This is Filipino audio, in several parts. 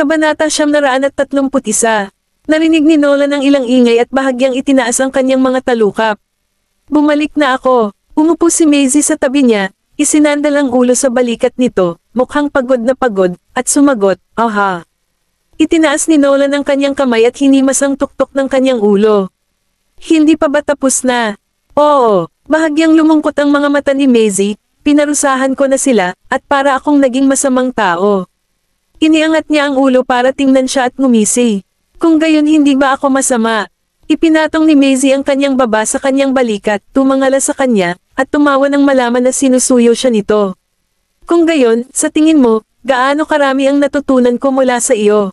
Kabanata Siyam Naraan at Tatlumput Isa. Narinig ni Nolan ang ilang ingay at bahagyang itinaas ang kanyang mga talukap. Bumalik na ako. Umupo si Maisie sa tabi niya, isinandal ang ulo sa balikat nito, mukhang pagod na pagod, at sumagot, aha. Itinaas ni Nolan ang kanyang kamay at hinimas ang tuktok ng kanyang ulo. Hindi pa ba tapos na? Oo, bahagyang lumungkot ang mga mata ni Maisie, pinarusahan ko na sila, at para akong naging masamang tao. Iniangat niya ang ulo para tingnan siya at ngumisi. Kung gayon hindi ba ako masama? Ipinatong ni Maisie ang kanyang baba sa kanyang balikat, tumangala sa kanya, at tumawa ng malaman na sinusuyo siya nito. Kung gayon, sa tingin mo, gaano karami ang natutunan ko mula sa iyo?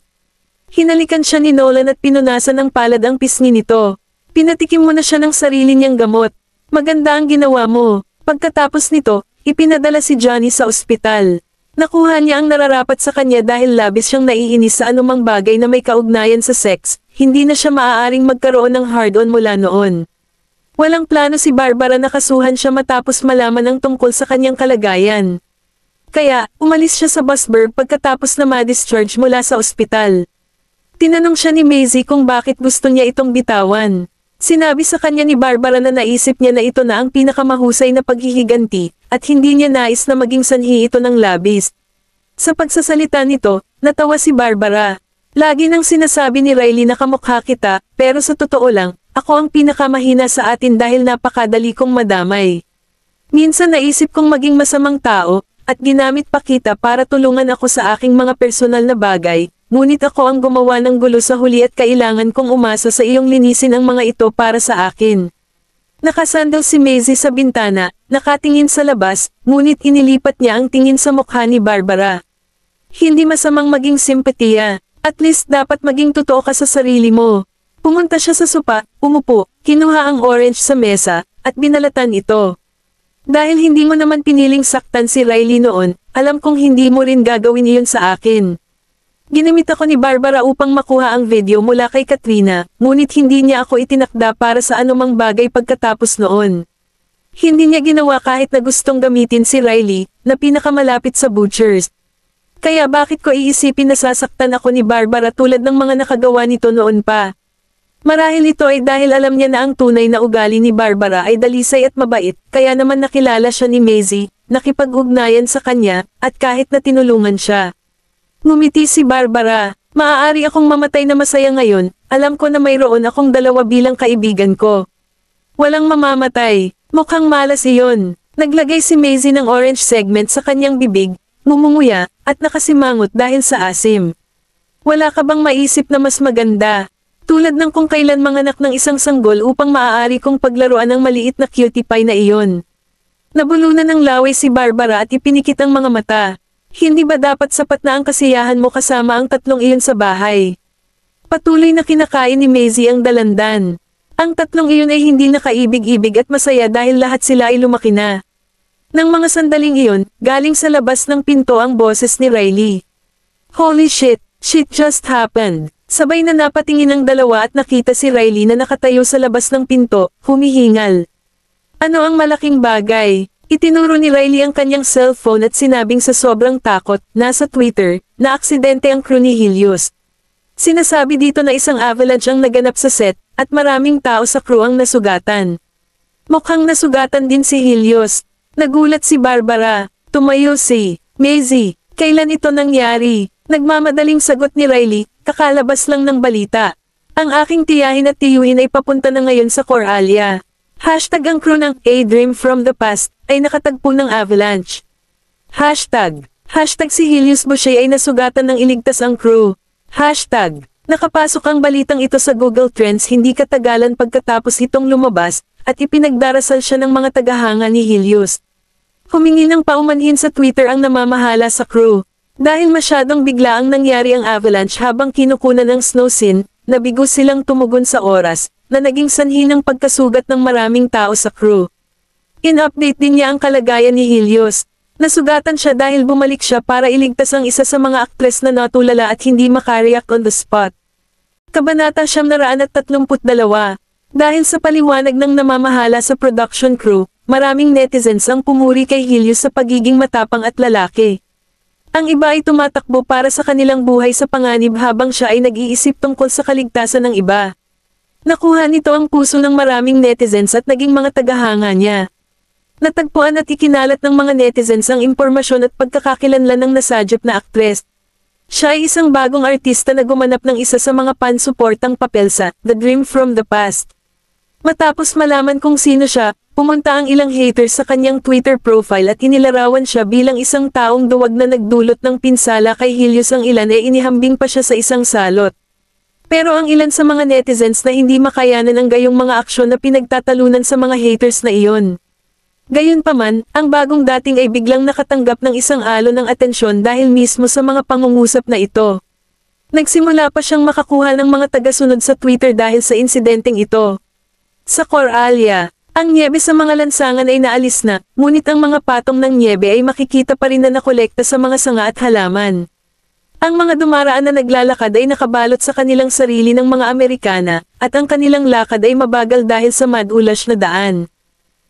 Hinalikan siya ni Nolan at pinunasan ng palad ang pisngi nito. Pinatikim mo na siya ng sarili niyang gamot. Maganda ang ginawa mo. Pagkatapos nito, ipinadala si Johnny sa ospital. Nakuha niya ang nararapat sa kanya dahil labis siyang naiinis sa anumang bagay na may kaugnayan sa sex, hindi na siya maaaring magkaroon ng hard-on mula noon. Walang plano si Barbara na kasuhan siya matapos malaman ang tungkol sa kanyang kalagayan. Kaya, umalis siya sa Busburg pagkatapos na ma-discharge mula sa ospital. Tinanong siya ni Maisie kung bakit gusto niya itong bitawan. Sinabi sa kanya ni Barbara na naisip niya na ito na ang pinakamahusay na paghihiganti, at hindi niya nais na maging sanhi ito ng labis. Sa pagsasalita nito, natawa si Barbara. Lagi nang sinasabi ni Riley na kamukha kita, pero sa totoo lang, ako ang pinakamahina sa atin dahil napakadali kong madamay. Minsan naisip kong maging masamang tao, at ginamit pa kita para tulungan ako sa aking mga personal na bagay, Ngunit ako ang gumawa ng gulo sa huli at kailangan kong umasa sa iyong linisin ang mga ito para sa akin. Nakasandal si Maisie sa bintana, nakatingin sa labas, ngunit inilipat niya ang tingin sa mukha ni Barbara. Hindi masamang maging simpatiya, at least dapat maging totoo ka sa sarili mo. Pumunta siya sa sopa, umupo, kinuha ang orange sa mesa, at binalatan ito. Dahil hindi mo naman piniling saktan si Riley noon, alam kong hindi mo rin gagawin iyon sa akin. Ginamit ako ni Barbara upang makuha ang video mula kay Katrina, ngunit hindi niya ako itinakda para sa anumang bagay pagkatapos noon. Hindi niya ginawa kahit na gustong gamitin si Riley, na pinakamalapit sa butchers. Kaya bakit ko iisipin na sasaktan ako ni Barbara tulad ng mga nakagawa nito noon pa? Marahil ito ay dahil alam niya na ang tunay na ugali ni Barbara ay dalisay at mabait, kaya naman nakilala siya ni Maisie, nakipag-ugnayan sa kanya, at kahit na tinulungan siya. Ngumiti si Barbara. Maaari akong mamatay na masaya ngayon, alam ko na mayroon akong dalawa bilang kaibigan ko. Walang mamamatay, mukhang malas iyon. Naglagay si Maisie ng orange segment sa kanyang bibig, ngumunguya, at nakasimangot dahil sa asim. Wala ka bang maisip na mas maganda? Tulad ng kung kailan manganak ng isang sanggol upang maaari kong paglaruan ng maliit na cutie pie na iyon. Nabulunan ng laway si Barbara at ipinikit ang mga mata. Hindi ba dapat sapat na ang kasiyahan mo kasama ang tatlong iyon sa bahay? Patuloy na kinakain ni Maisie ang dalandan. Ang tatlong iyon ay hindi nakaibig-ibig at masaya dahil lahat sila ay lumaki na. Nang mga sandaling iyon, galing sa labas ng pinto ang boses ni Riley. Holy shit, shit just happened. Sabay na napatingin ang dalawa at nakita si Riley na nakatayo sa labas ng pinto, humihingal. Ano ang malaking bagay? Itinuro ni Riley ang kanyang cellphone at sinabing sa sobrang takot, nasa Twitter, na aksidente ang crew ni Helios. Sinasabi dito na isang avalanche ang naganap sa set, at maraming tao sa crew ang nasugatan. Mukhang nasugatan din si Helios. Nagulat si Barbara. Tumayo si Maisie. Kailan ito nangyari? Nagmamadaling sagot ni Riley, kakalabas lang ng balita. Ang aking tiyahin at tiyuhin ay papunta na ngayon sa Coralia. Hashtag ang crew ng A Dream from the Past ay nakatagpo ng avalanche. Hashtag. Hashtag si Helios Boucher ay nasugatan ng iligtas ang crew. Hashtag. Nakapasok ang balitang ito sa Google Trends hindi katagalan pagkatapos itong lumabas, at ipinagdarasal siya ng mga tagahanga ni Helios. Humingi ng paumanhin sa Twitter ang namamahala sa crew. Dahil masyadong bigla ang nangyari ang avalanche habang kinukunan ng snow scene, nabigo silang tumugon sa oras, na naging sanhi ng pagkasugat ng maraming tao sa crew. In-update din niya ang kalagayan ni Helios. Nasugatan siya dahil bumalik siya para iligtas ang isa sa mga aktres na natulala at hindi makareact on the spot. Kabanata 732 Dahil sa paliwanag ng namamahala sa production crew, maraming netizens ang pumuri kay Helios sa pagiging matapang at lalaki. Ang iba ay tumatakbo para sa kanilang buhay sa panganib habang siya ay nag-iisip tungkol sa kaligtasan ng iba. Nakuha nito ang puso ng maraming netizens at naging mga tagahanga niya. Natagpuan at ikinalat ng mga netizens ang impormasyon at pagkakakilanlan ng nasadyap na aktres. Siya ay isang bagong artista na gumanap ng isa sa mga pan-suportang papel sa The Dream from the Past. Matapos malaman kung sino siya, pumunta ang ilang haters sa kanyang Twitter profile at inilarawan siya bilang isang taong duwag na nagdulot ng pinsala kay Helios ang ilan ay inihambing pa siya sa isang salot. Pero ang ilan sa mga netizens na hindi makayanan ang gayong mga aksyon na pinagtatalunan sa mga haters na iyon. Gayunpaman, ang bagong dating ay biglang nakatanggap ng isang alo ng atensyon dahil mismo sa mga pangungusap na ito. Nagsimula pa siyang makakuha ng mga tagasunod sa Twitter dahil sa insidenteng ito. Sa Coralia, ang niebe sa mga lansangan ay naalis na, ngunit ang mga patong ng niebe ay makikita pa rin na nakolekta sa mga sanga at halaman. Ang mga dumaraan na naglalakad ay nakabalot sa kanilang sarili ng mga Amerikana, at ang kanilang lakad ay mabagal dahil sa madulas na daan.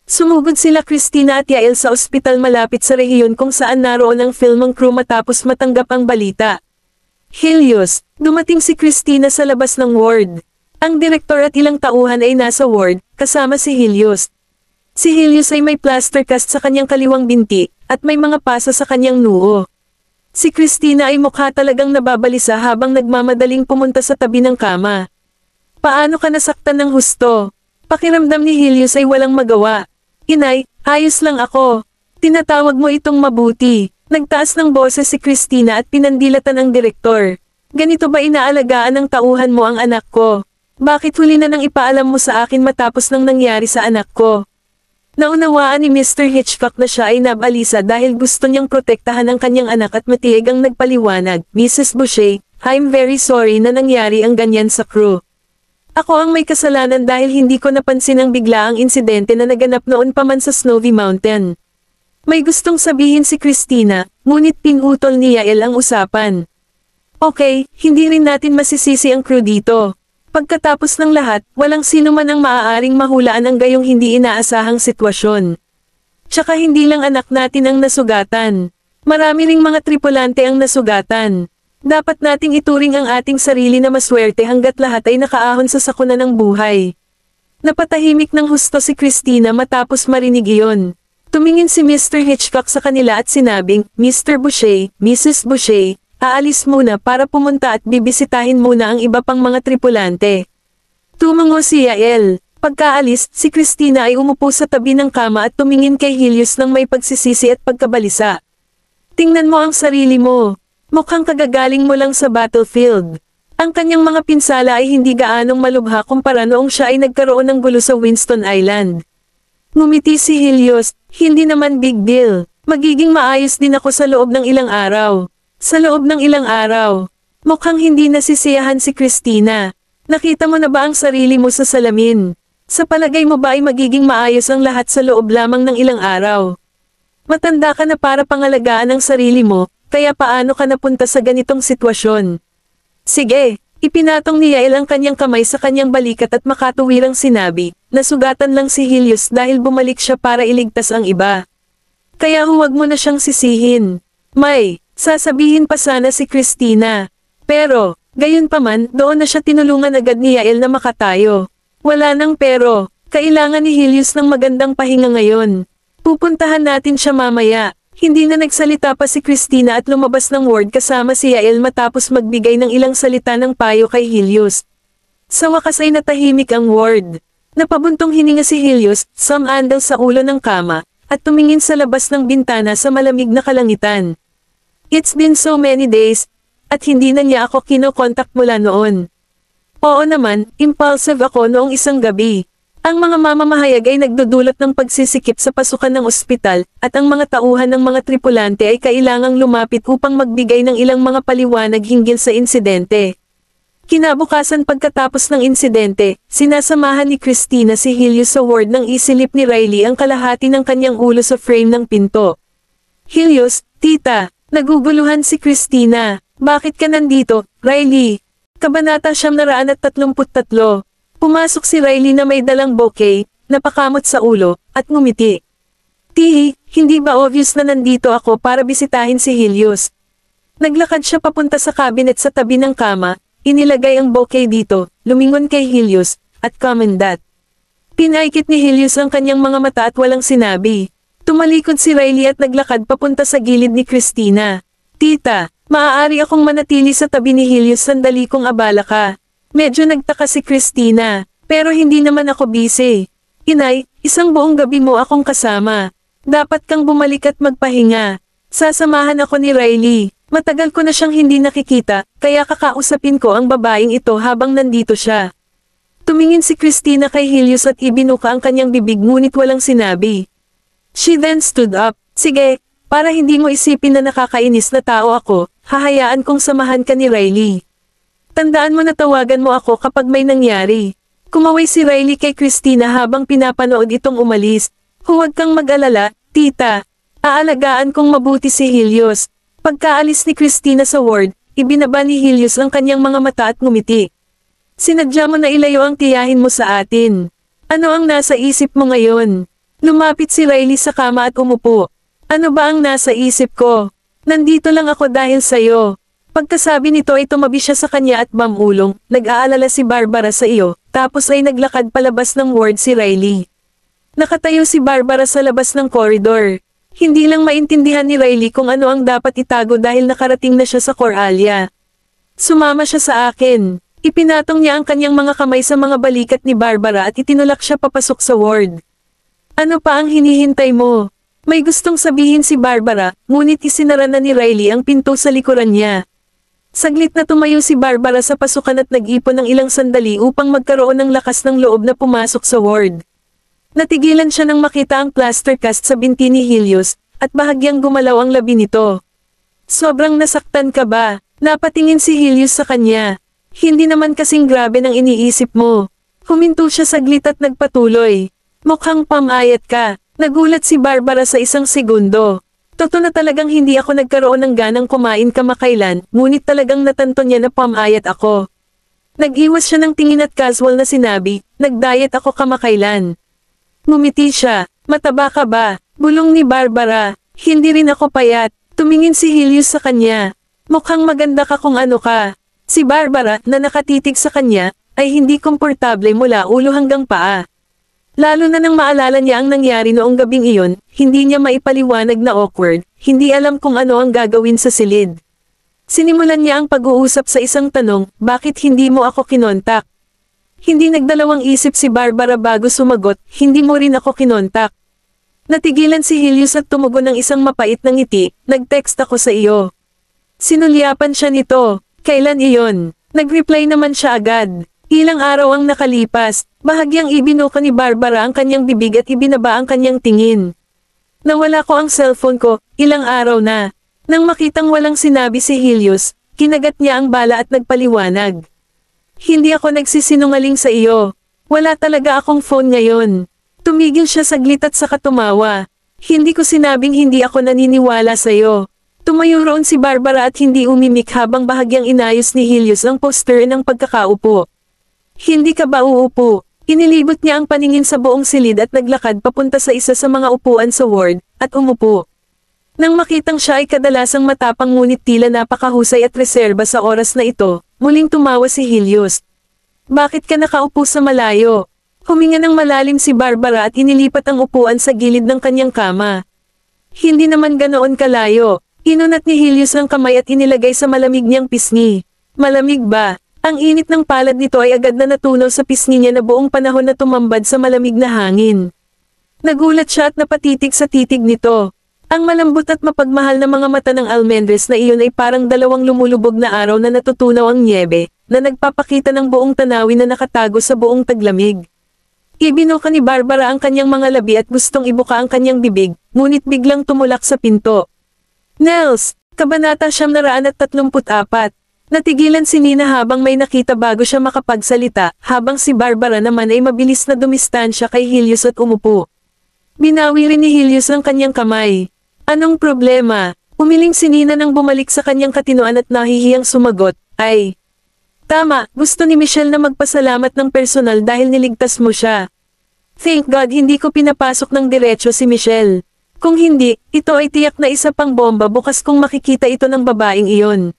Sumugod sila Christina at Yael sa ospital malapit sa rehiyon kung saan naroon ang filmang crew matapos matanggap ang balita. Helios, dumating si Christina sa labas ng ward. Ang direktor at ilang tauhan ay nasa ward, kasama si Helios. Si Helios ay may plaster cast sa kanyang kaliwang binti, at may mga pasa sa kanyang noo. Si Christina ay mukha talagang nababalisa habang nagmamadaling pumunta sa tabi ng kama. Paano ka nasaktan ng husto? Pakiramdam ni Helios ay walang magawa. Inay, ayos lang ako. Tinatawag mo itong mabuti. Nagtaas ng boses si Christina at pinandilatan ang direktor. Ganito ba inaalagaan ng tauhan mo ang anak ko? Bakit huli na nang ipaalam mo sa akin matapos nang nangyari sa anak ko? Naunawaan ni Mr. Hitchcock na siya ay nabalisa dahil gusto niyang protektahan ang kanyang anak at matiig ang nagpaliwanag. Mrs. Boucher, I'm very sorry na nangyari ang ganyan sa crew. Ako ang may kasalanan dahil hindi ko napansin ang biglaang insidente na naganap noon pa man sa Snowy Mountain. May gustong sabihin si Christina, ngunit pinutol ni Yael ang usapan. Okay, hindi rin natin masisisi ang crew dito. Pagkatapos ng lahat, walang sino man ang maaaring mahulaan ang gayong hindi inaasahang sitwasyon. Tsaka hindi lang anak natin ang nasugatan. Marami ring mga tripulante ang nasugatan. Dapat nating ituring ang ating sarili na maswerte hanggat lahat ay nakaahon sa sakuna ng buhay. Napatahimik ng husto si Christina matapos marinig iyon. Tumingin si Mr. Hitchcock sa kanila at sinabing, Mr. Boucher, Mrs. Boucher, aalis muna para pumunta at bibisitahin muna ang iba pang mga tripulante. Tumango si Yael. Pagkaalis, si Christina ay umupo sa tabi ng kama at tumingin kay Helios ng may pagsisisi at pagkabalisa. Tingnan mo ang sarili mo. Mukhang kagagaling mo lang sa battlefield. Ang kanyang mga pinsala ay hindi gaanong malubha kumpara noong siya ay nagkaroon ng gulo sa Winston Island. Ngumiti si Helios, hindi naman big deal. Magiging maayos din ako sa loob ng ilang araw. Sa loob ng ilang araw. Mukhang hindi nasisiyahan si Christina. Nakita mo na ba ang sarili mo sa salamin? Sa palagay mo ba ay magiging maayos ang lahat sa loob lamang ng ilang araw? Matanda ka na para pangalagaan ang sarili mo, kaya paano ka napunta sa ganitong sitwasyon? Sige, ipinatong ni Yael ang kanyang kamay sa kanyang balikat at makatuwirang sinabi, nasugatan lang si Helios dahil bumalik siya para iligtas ang iba. Kaya huwag mo na siyang sisihin. May, sasabihin pa sana si Christina. Pero, gayon pa man, doon na siya tinulungan agad ni Yael na makatayo. Wala nang pero, kailangan ni Helios ng magandang pahinga ngayon. Pupuntahan natin siya mamaya. Hindi na nagsalita pa si Christina at lumabas ng ward kasama si Yael matapos magbigay ng ilang salita ng payo kay Helios. Sa wakas ay natahimik ang ward. Napabuntong hininga si Helios, some andal sa ulo ng kama, at tumingin sa labas ng bintana sa malamig na kalangitan. It's been so many days, at hindi na niya ako kinokontak mula noon. Oo naman, impulsive ako noong isang gabi. Ang mga mamamahayag ay nagdudulot ng pagsisikip sa pasukan ng ospital, at ang mga tauhan ng mga tripulante ay kailangang lumapit upang magbigay ng ilang mga paliwanag hinggil sa insidente. Kinabukasan pagkatapos ng insidente, sinasamahan ni Christina si Helios sa ward ng isilip ni Riley ang kalahati ng kanyang ulo sa frame ng pinto. Helios, tita, naguguluhan si Christina. Bakit ka nandito, Riley? Kabanata at tatlumput tatlo. Pumasok si Riley na may dalang bouquet, napakamot sa ulo, at ngumiti. Tihi, hindi ba obvious na nandito ako para bisitahin si Helios? Naglakad siya papunta sa cabinet sa tabi ng kama, inilagay ang bouquet dito, lumingon kay Helios, at Commandant. Pinaikit ni Helios ang kanyang mga mata at walang sinabi. Tumalikod si Riley at naglakad papunta sa gilid ni Christina. Tita, maaari akong manatili sa tabi ni Helios sandali kung abala ka. Medyo nagtaka si Christina, pero hindi naman ako busy. Inay, isang buong gabi mo akong kasama. Dapat kang bumalik at magpahinga. Sasamahan ako ni Riley. Matagal ko na siyang hindi nakikita, kaya kakausapin ko ang babaeng ito habang nandito siya. Tumingin si Christina kay Helios at ibinuka ang kanyang bibig ngunit walang sinabi. She then stood up. Sige, para hindi mo isipin na nakakainis na tao ako, hahayaan kong samahan ka ni Riley. Tandaan mo na tawagan mo ako kapag may nangyari. Kumaway si Riley kay Christina habang pinapanood itong umalis. Huwag kang mag-alala, tita. Aalagaan kong mabuti si Helios. Pagkaalis ni Christina sa ward, ibinaba ni Helios ang kanyang mga mata at ngumiti. Sinadya mo na ilayo ang tiyahin mo sa atin. Ano ang nasa isip mo ngayon? Lumapit si Riley sa kama at umupo. Ano ba ang nasa isip ko? Nandito lang ako dahil sa'yo. Pagkasabi nito ay tumabi siya sa kanya at mamulong, nag-aalala si Barbara sa iyo, tapos ay naglakad palabas ng ward si Riley. Nakatayo si Barbara sa labas ng koridor. Hindi lang maintindihan ni Riley kung ano ang dapat itago dahil nakarating na siya sa Coralia. Sumama siya sa akin. Ipinatong niya ang kanyang mga kamay sa mga balikat ni Barbara at itinulak siya papasok sa ward. Ano pa ang hinihintay mo? May gustong sabihin si Barbara, ngunit isinara na ni Riley ang pinto sa likuran niya. Saglit na tumayo si Barbara sa pasukan at nag-ipon ng ilang sandali upang magkaroon ng lakas ng loob na pumasok sa ward. Natigilan siya nang makita ang plaster cast sa binti ni Helios, at bahagyang gumalaw ang labi nito. Sobrang nasaktan ka ba? Napatingin si Helios sa kanya. Hindi naman kasing grabe ng iniisip mo. Huminto siya saglit at nagpatuloy. Mukhang pamayat ka. Nagulat si Barbara sa isang segundo. Totoo na talagang hindi ako nagkaroon ng ganang kumain kamakailan, ngunit talagang natanto niya na pamayat ako. Nag-iwas siya ng tingin at casual na sinabi, nag-diet ako kamakailan. Ngumiti siya, mataba ka ba? Bulong ni Barbara, hindi rin ako payat, tumingin si Helios sa kanya. Mukhang maganda ka kung ano ka. Si Barbara, na nakatitig sa kanya, ay hindi komportable mula ulo hanggang paa. Lalo na nang maalala niya ang nangyari noong gabing iyon, hindi niya maipaliwanag na awkward, hindi alam kung ano ang gagawin sa silid. Sinimulan niya ang pag-uusap sa isang tanong, bakit hindi mo ako kinontak? Hindi nagdalawang isip si Barbara bago sumagot, hindi mo rin ako kinontak. Natigilan si Helios at tumugon ng isang mapait na ngiti, nag-text ako sa iyo. Sinulyapan siya nito, Kailan iyon? Nag-reply naman siya agad. Ilang araw ang nakalipas, bahagyang ibinuka ni Barbara ang kanyang bibig at ibinaba ang kanyang tingin. Nawala ko ang cellphone ko, ilang araw na. Nang makitang walang sinabi si Helios, kinagat niya ang bala at nagpaliwanag. Hindi ako nagsisinungaling sa iyo. Wala talaga akong phone ngayon. Tumigil siya saglit at saka tumawa. Hindi ko sinabing hindi ako naniniwala sa iyo. Tumayo roon si Barbara at hindi umimik habang bahagyang inayos ni Helios ang poster ng pagkakaupo. Hindi ka ba uupo? Inilibot niya ang paningin sa buong silid at naglakad papunta sa isa sa mga upuan sa ward, at umupo. Nang makitang siya ay kadalasang matapang ngunit tila napakahusay at reserba sa oras na ito, muling tumawa si Helios. Bakit ka nakaupo sa malayo? Huminga ng malalim si Barbara at inilipat ang upuan sa gilid ng kanyang kama. Hindi naman ganoon kalayo, Inunat ni Helios ang kamay at inilagay sa malamig niyang pisngi. Malamig ba? Ang init ng palad nito ay agad na natunaw sa pisngi niya na buong panahon na tumambad sa malamig na hangin. Nagulat siya at napatitig sa titig nito. Ang malambot at mapagmahal na mga mata ng Almendres na iyon ay parang dalawang lumulubog na araw na natutunaw ang niebe, na nagpapakita ng buong tanawin na nakatago sa buong taglamig. Ibinuka ni Barbara ang kanyang mga labi at gustong ibuka ang kanyang bibig, ngunit biglang tumulak sa pinto. Nels, Kabanata 134 Natigilan si Nina habang may nakita bago siya makapagsalita, habang si Barbara naman ay mabilis na dumistansya kay Helios at umupo. Binawi rin ni Helios ang kanyang kamay. Anong problema? Umiling si Nina nang bumalik sa kanyang katinoan at nahihiyang sumagot, ay, Tama, gusto ni Michelle na magpasalamat ng personal dahil niligtas mo siya. Thank God hindi ko pinapasok ng diretsyo si Michelle. Kung hindi, ito ay tiyak na isa pang bomba bukas kung makikita ito ng babaeng iyon.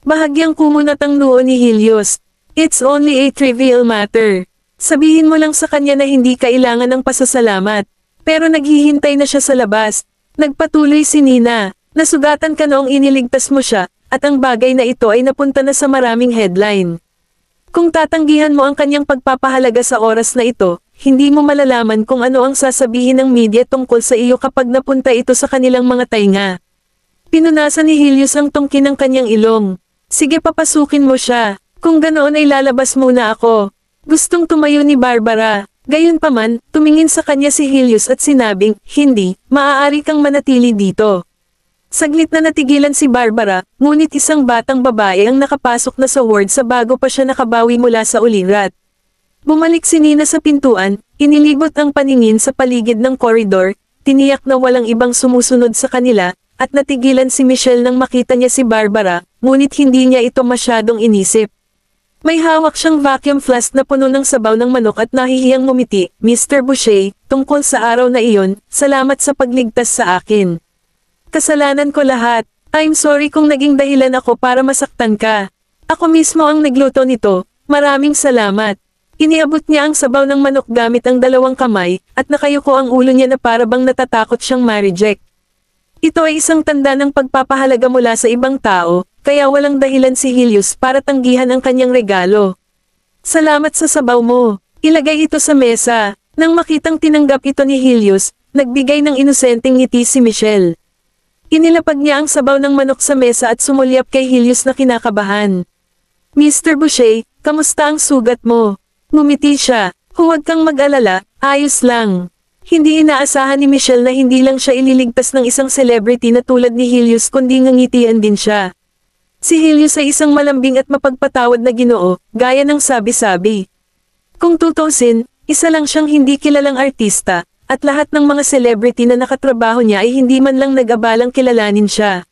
Bahagyang kumunat ang noo ni Helios. It's only a trivial matter. Sabihin mo lang sa kanya na hindi kailangan ng pasasalamat. Pero naghihintay na siya sa labas. Nagpatuloy si Nina. Nasugatan ka noong iniligtas mo siya, at ang bagay na ito ay napunta na sa maraming headline. Kung tatanggihan mo ang kanyang pagpapahalaga sa oras na ito, hindi mo malalaman kung ano ang sasabihin ng media tungkol sa iyo kapag napunta ito sa kanilang mga tainga. Pinunasan ni Helios ang tungkin ng kanyang ilong. Sige papasukin mo siya. Kung ganoon ay lalabas muna ako. Gustong tumayo ni Barbara. Gayunpaman, tumingin sa kanya si Helios at sinabing, hindi, maaari kang manatili dito. Saglit na natigilan si Barbara, ngunit isang batang babae ang nakapasok na sa ward sa bago pa siya nakabawi mula sa ulirat. Bumalik si Nina sa pintuan, inilibot ang paningin sa paligid ng koridor, tiniyak na walang ibang sumusunod sa kanila, at natigilan si Michelle nang makita niya si Barbara, ngunit hindi niya ito masyadong inisip. May hawak siyang vacuum flask na puno ng sabaw ng manok at nahihiyang ngumiti, Mr. Boucher, tungkol sa araw na iyon, salamat sa pagligtas sa akin. Kasalanan ko lahat. I'm sorry kung naging dahilan ako para masaktan ka. Ako mismo ang nagluto nito. Maraming salamat. Iniabot niya ang sabaw ng manok gamit ang dalawang kamay, at nakayuko ang ulo niya na parabang natatakot siyang ma-reject. Ito ay isang tanda ng pagpapahalaga mula sa ibang tao, kaya walang dahilan si Helios para tanggihan ang kanyang regalo. Salamat sa sabaw mo. Ilagay ito sa mesa. Nang makitang tinanggap ito ni Helios, nagbigay ng inosenteng ngiti si Michelle. Inilapag niya ang sabaw ng manok sa mesa at sumulyap kay Helios na kinakabahan. Mr. Boucher, kamusta ang sugat mo? Ngumiti siya, huwag kang mag-alala, ayos lang. Hindi inaasahan ni Michelle na hindi lang siya ililigtas ng isang celebrity na tulad ni Helios kundi ngangitian din siya. Si Helios ay isang malambing at mapagpatawad na ginoo, gaya ng sabi-sabi. Kung tutusin, isa lang siyang hindi kilalang artista, at lahat ng mga celebrity na nakatrabaho niya ay hindi man lang nag-abalang kilalanin siya.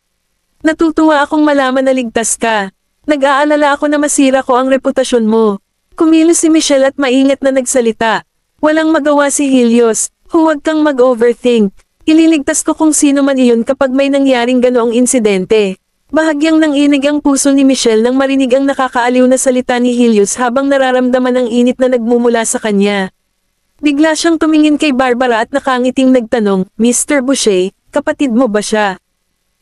Natutuwa akong malaman na ligtas ka. Nag-aalala ako na masira ko ang reputasyon mo. Kumilos si Michelle at maingat na nagsalita. Walang magawa si Helios, huwag kang mag-overthink. Ililigtas ko kung sino man iyon kapag may nangyaring ganoong insidente. Bahagyang nang inig ang puso ni Michelle nang marinig ang nakakaaliw na salita ni Helios habang nararamdaman ang init na nagmumula sa kanya. Bigla siyang tumingin kay Barbara at nakangiting nagtanong, Mr. Boucher, kapatid mo ba siya?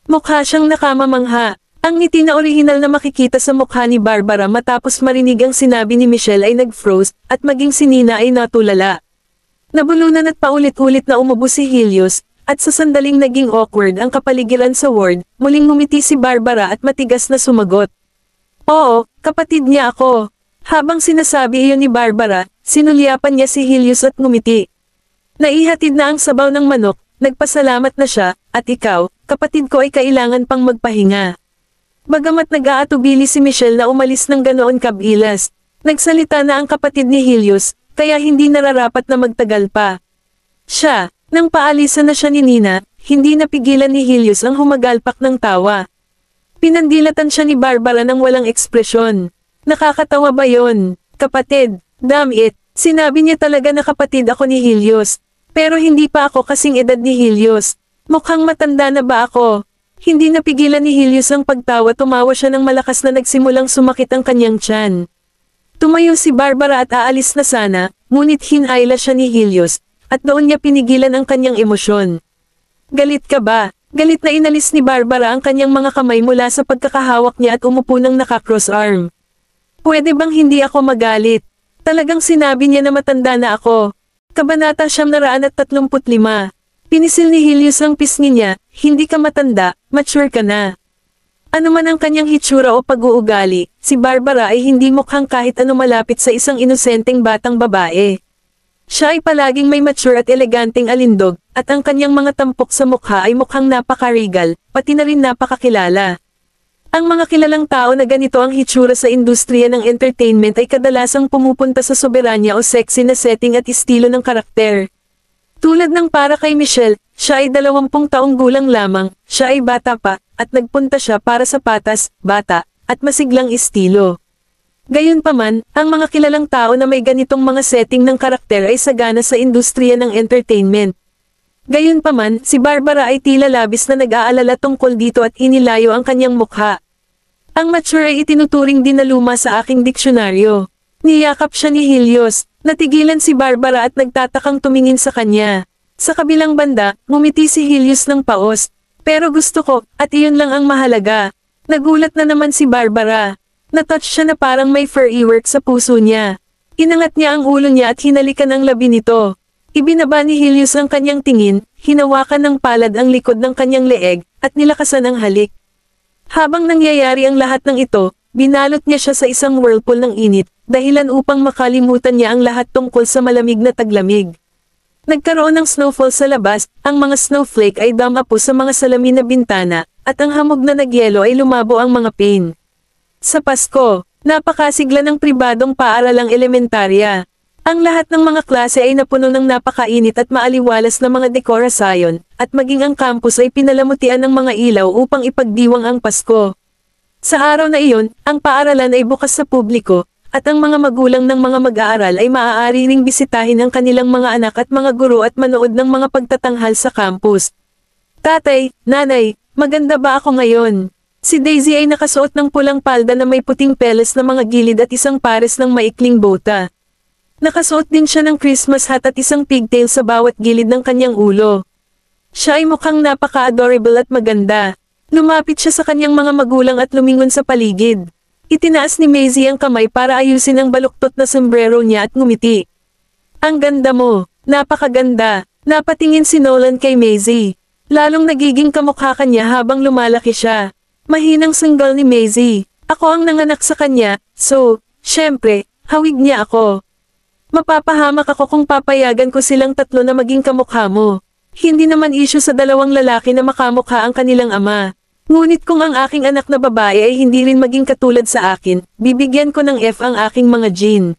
Mukha siyang nakamamangha. Ang ngiti na orihinal na makikita sa mukha ni Barbara matapos marinig ang sinabi ni Michelle ay nag-froze, at maging si Nina ay natulala. Nabulunan at paulit-ulit na umubo si Helios, at sa sandaling naging awkward ang kapaligiran sa ward, muling ngumiti si Barbara at matigas na sumagot. Oo, kapatid niya ako. Habang sinasabi iyon ni Barbara, Sinulyapan niya si Helios at ngumiti. Naihatid na ang sabaw ng manok, nagpasalamat na siya, at ikaw, kapatid ko ay kailangan pang magpahinga. Bagamat nag-aatubili si Michelle na umalis ng ganoon kabilas, nagsalita na ang kapatid ni Helios, kaya hindi nararapat na magtagal pa. Siya, nang paalisan na siya ni Nina, hindi napigilan ni Helios ang humagalpak ng tawa. Pinandilatan siya ni Barbara ng walang ekspresyon. Nakakatawa ba yon, kapatid? Damn it, sinabi niya talaga na kapatid ako ni Helios. Pero hindi pa ako kasing edad ni Helios. Mukhang matanda na ba ako? Hindi napigilan ni Helios ang pagtawa tumawa siya ng malakas na nagsimulang sumakit ang kanyang tiyan. Tumayo si Barbara at aalis na sana, ngunit hinayla siya ni Helios, at doon niya pinigilan ang kanyang emosyon. Galit ka ba? Galit na inalis ni Barbara ang kanyang mga kamay mula sa pagkakahawak niya at umupo ng nakakross arm. Pwede bang hindi ako magalit? Talagang sinabi niya na matanda na ako. Kabanata siyam naraan at tatlumput lima. Pinisil ni Helios ang pisngi niya, hindi ka matanda, mature ka na. Ano man ang kanyang hitsura o pag-uugali, si Barbara ay hindi mukhang kahit ano malapit sa isang inosenteng batang babae. Siya ay palaging may mature at eleganteng alindog, at ang kanyang mga tampok sa mukha ay mukhang napaka-regal, pati na rin napakakilala. Ang mga kilalang tao na ganito ang hitsura sa industriya ng entertainment ay kadalasang pumupunta sa soberanya o sexy na setting at estilo ng karakter. Tulad ng para kay Michelle, siya ay dalawampung taong gulang lamang, siya ay bata pa, at nagpunta siya para sa patas, bata, at masiglang estilo. Gayunpaman, ang mga kilalang tao na may ganitong mga setting ng karakter ay sagana sa industriya ng entertainment. Gayunpaman, si Barbara ay tila labis na nag-aalala tungkol dito at inilayo ang kanyang mukha. Ang mature ay itinuturing din na luma sa aking diksyonaryo. Niyakap siya ni Helios, natigilan si Barbara at nagtatakang tumingin sa kanya. Sa kabilang banda, ngumiti si Helios ng paos. Pero gusto ko, at iyon lang ang mahalaga. Nagulat na naman si Barbara. Natouch siya na parang may furry work sa puso niya. Inangat niya ang ulo niya at hinalikan ang labi nito. Ibinaba ni Helios ang kanyang tingin, hinawakan ng palad ang likod ng kanyang leeg, at nilakasan ang halik. Habang nangyayari ang lahat ng ito, binalot niya siya sa isang whirlpool ng init, dahilan upang makalimutan niya ang lahat tungkol sa malamig na taglamig. Nagkaroon ng snowfall sa labas, ang mga snowflake ay damapo sa mga salamin na bintana, at ang hamog na nagyelo ay lumabo ang mga pane. Sa Pasko, napakasigla ng pribadong paaralang elementarya. Ang lahat ng mga klase ay napuno ng napakainit at maaliwalas na mga dekorasyon, at maging ang campus ay pinalamutian ng mga ilaw upang ipagdiwang ang Pasko. Sa araw na iyon, ang paaralan ay bukas sa publiko, at ang mga magulang ng mga mag-aaral ay maaari ring bisitahin ang kanilang mga anak at mga guro at manood ng mga pagtatanghal sa campus. Tatay, nanay, maganda ba ako ngayon? Si Daisy ay nakasuot ng pulang palda na may puting peles na mga gilid at isang pares ng maikling bota. Nakasuot din siya ng Christmas hat at isang pigtail sa bawat gilid ng kanyang ulo. Siya ay mukhang napaka-adorable at maganda. Lumapit siya sa kanyang mga magulang at lumingon sa paligid. Itinaas ni Maisie ang kamay para ayusin ang baluktot na sombrero niya at ngumiti. Ang ganda mo, napakaganda, napatingin si Nolan kay Maisie. Lalong nagiging kamukha kanya habang lumalaki siya. Mahinang sanggal ni Maisie. Ako ang nanganak sa kanya, so, syempre, hawig niya ako. Mapapahamak ako kung papayagan ko silang tatlo na maging kamukha mo. Hindi naman isyu sa dalawang lalaki na makamukha ang kanilang ama. Ngunit kung ang aking anak na babae ay hindi rin maging katulad sa akin, bibigyan ko ng F ang aking mga gene.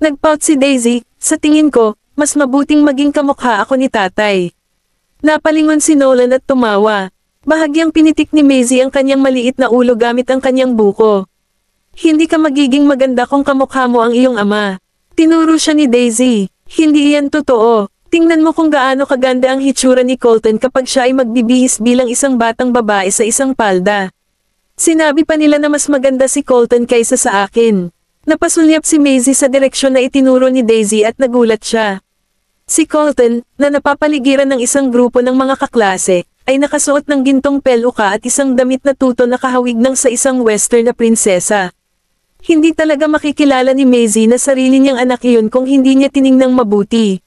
Nagpout si Daisy, sa tingin ko, mas mabuting maging kamukha ako ni tatay. Napalingon si Nolan at tumawa. Bahagyang pinitik ni Maisie ang kanyang maliit na ulo gamit ang kanyang buko. Hindi ka magiging maganda kung kamukha mo ang iyong ama. Tinuro siya ni Daisy. Hindi iyan totoo. Tingnan mo kung gaano kaganda ang hitsura ni Colton kapag siya ay magbibihis bilang isang batang babae sa isang palda. Sinabi pa nila na mas maganda si Colton kaysa sa akin. Napasulyap si Maisie sa direksyon na itinuro ni Daisy at nagulat siya. Si Colton, na napapaligiran ng isang grupo ng mga kaklase, ay nakasuot ng gintong peluka at isang damit na tuto na kahawig ng sa isang western na prinsesa. Hindi talaga makikilala ni Maisie na sarili niyang anak iyon kung hindi niya tiningnang mabuti.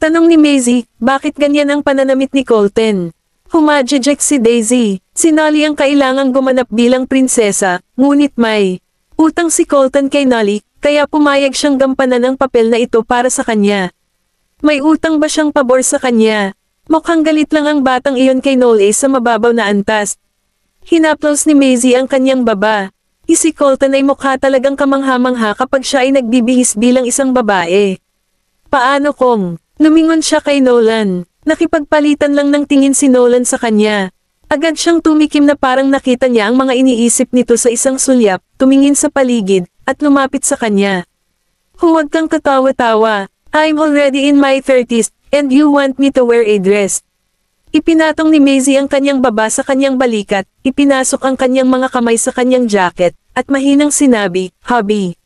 Tanong ni Maisie, bakit ganyan ang pananamit ni Colton? Humajejek si Daisy. Si Nolly ang kailangang gumanap bilang prinsesa, ngunit may utang si Colton kay Nolly, kaya pumayag siyang gampanan ang papel na ito para sa kanya. May utang ba siyang pabor sa kanya? Mukhang galit lang ang batang iyon kay Nolly sa mababaw na antas. Hinaplos ni Maisie ang kanyang baba. Si Colton ay mukha talagang kamangha-mangha kapag siya ay nagbibihis bilang isang babae. Paano kung, lumingon siya kay Nolan, nakipagpalitan lang ng tingin si Nolan sa kanya. Agad siyang tumikim na parang nakita niya ang mga iniisip nito sa isang sulyap, tumingin sa paligid, at lumapit sa kanya. Huwag kang katawa-tawa, I'm already in my 30s, And you want me to wear a dress? Ipinatong ni Maisie ang kanyang baba sa kanyang balikat, ipinasok ang kanyang mga kamay sa kanyang jacket, at mahinang sinabi, Hubby.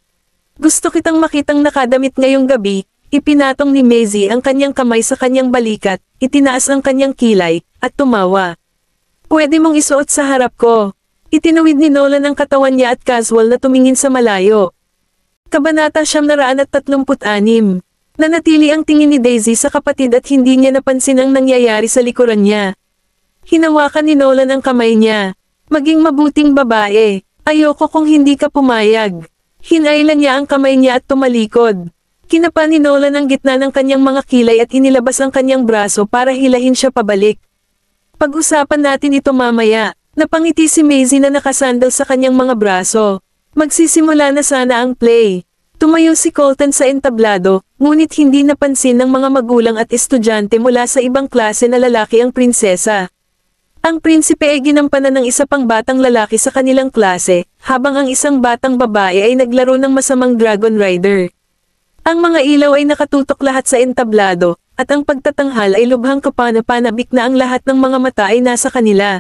Gusto kitang makitang nakadamit ngayong gabi, ipinatong ni Maisie ang kanyang kamay sa kanyang balikat, itinaas ang kanyang kilay, at tumawa. Pwede mong isuot sa harap ko. Itinawid ni Nolan ang katawan niya at casual na tumingin sa malayo. Kabanata 136 Nanatili ang tingin ni Daisy sa kapatid at hindi niya napansin ang nangyayari sa likuran niya. Hinawakan ni Nolan ang kamay niya. Maging mabuting babae. Ayoko kung hindi ka pumayag. Hinailan niya ang kamay niya at tumalikod. Kinapa ni Nolan ang gitna ng kanyang mga kilay at inilabas ang kanyang braso para hilahin siya pabalik. Pag-usapan natin ito mamaya. Napangiti si Maisie na nakasandal sa kanyang mga braso. Magsisimula na sana ang play. Tumayo si Colton sa entablado, ngunit hindi napansin ng mga magulang at estudyante mula sa ibang klase na lalaki ang prinsesa. Ang prinsipe ay ginampanan ng isa pang batang lalaki sa kanilang klase, habang ang isang batang babae ay naglaro ng masamang Dragon Rider. Ang mga ilaw ay nakatutok lahat sa entablado, at ang pagtatanghal ay lubhang kapana-panabik na ang lahat ng mga mata ay nasa kanila.